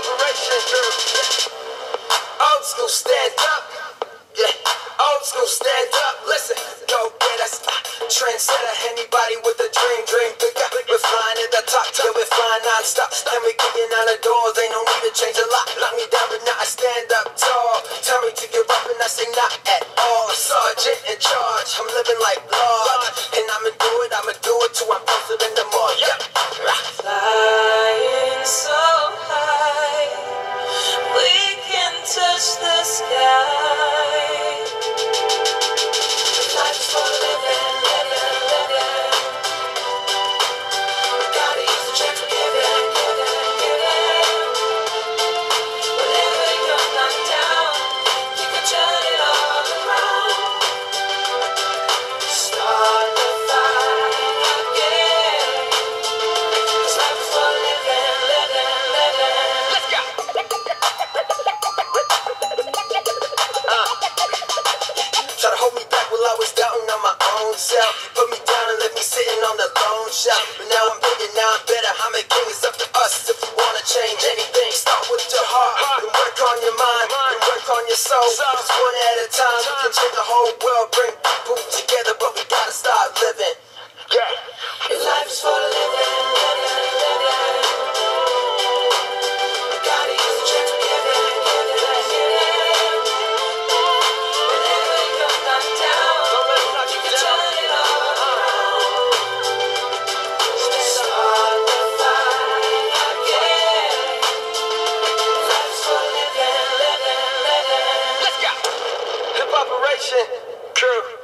operation crew. Old school stand up. Yeah, old school stand up. Listen, go get us. Trendsetter, anybody with a dream, dream picker. We're flying at the top, till we're flying non-stop. Then we're kicking on the doors, ain't no need to change a lot. Me sitting on the bone shelf. But now I'm bigger, now I'm better. I'm a king, it's up to us. If you wanna change anything, start with your heart. Then work on your mind, then work on your soul. Just one at a time, We can change the whole world, bring true.